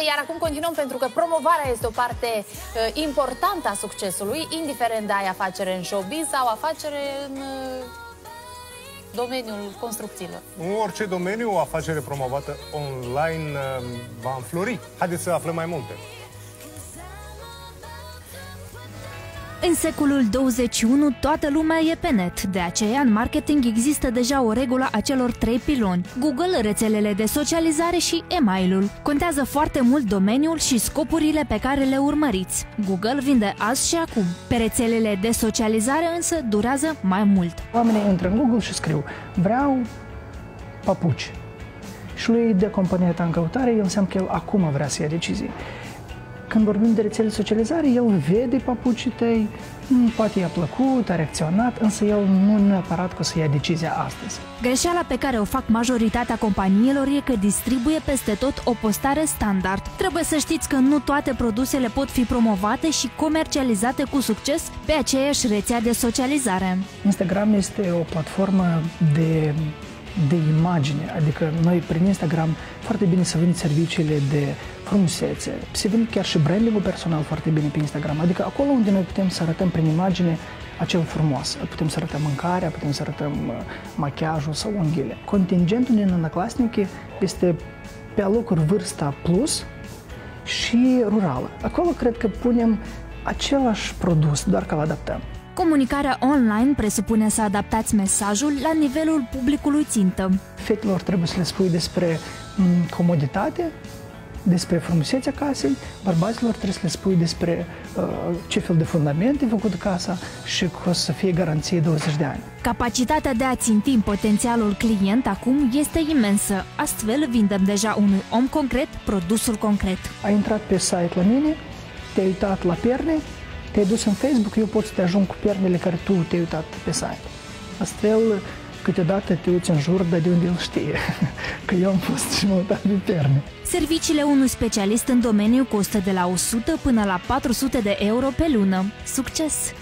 Iar acum continuăm pentru că promovarea este o parte uh, importantă a succesului, indiferent de ai afacere în showbiz sau afacere în uh, domeniul construcțiilor. În orice domeniu, o afacere promovată online uh, va înflori. Haideți să aflăm mai multe. În secolul 21, toată lumea e pe net. De aceea, în marketing există deja o regulă a celor trei piloni. Google, rețelele de socializare și e-mailul. Contează foarte mult domeniul și scopurile pe care le urmăriți. Google vinde azi și acum. Pe rețelele de socializare însă durează mai mult. Oamenii intră în Google și scriu vreau papuci. Și lui de compania ta în căutare, el înseamnă că el acum vrea să ia decizii. Când vorbim de rețele de socializare, el vede papucii tăi, poate i-a plăcut, a reacționat, însă el nu neapărat că să ia decizia astăzi. Greșeala pe care o fac majoritatea companiilor e că distribuie peste tot o postare standard. Trebuie să știți că nu toate produsele pot fi promovate și comercializate cu succes pe aceeași rețea de socializare. Instagram este o platformă de de imagine, adică noi prin Instagram foarte bine să venim serviciile de frumusețe, se vine chiar și branding personal foarte bine pe Instagram, adică acolo unde noi putem să arătăm prin imagine acel frumos. Putem să arătăm mâncarea, putem să arătăm uh, machiajul sau unghiile. Contingentul din Anaclasnice este pe alocuri vârsta plus și rurală. Acolo cred că punem același produs, doar că îl adaptăm. Comunicarea online presupune să adaptați mesajul la nivelul publicului țintă. Fetelor trebuie să le spui despre mm, comoditate, despre frumusețea casei, bărbaților trebuie să le spui despre uh, ce fel de fundamente făcut casa și că o să fie garanție 20 de ani. Capacitatea de a ținti potențialul client acum este imensă, astfel vindem deja unui om concret produsul concret. Ai intrat pe site la mine, te-ai uitat la perne, te-ai dus în Facebook, eu pot să te ajung cu pernele care tu te-ai uitat pe site. Astfel, câteodată te uiți în jur, dar de unde el știe că eu am fost și m-am uitat pe perne. Serviciile unui specialist în domeniu costă de la 100 până la 400 de euro pe lună. Succes!